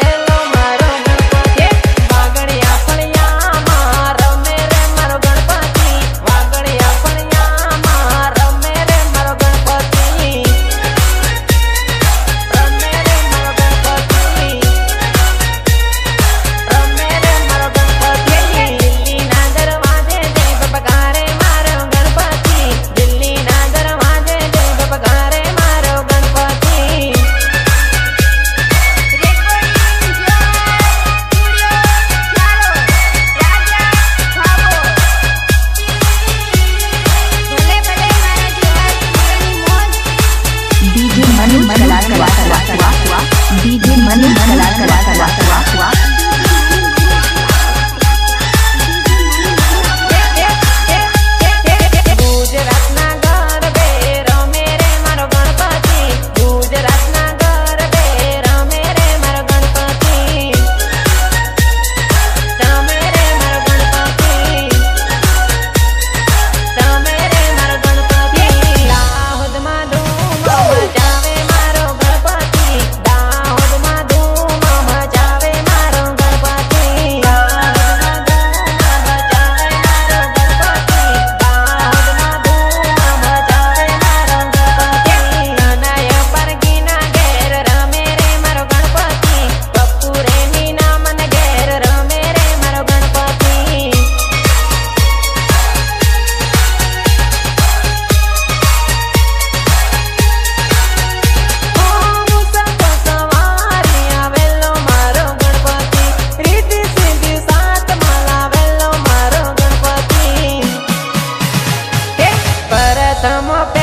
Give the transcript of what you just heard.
Moreno Maroma tamo bem.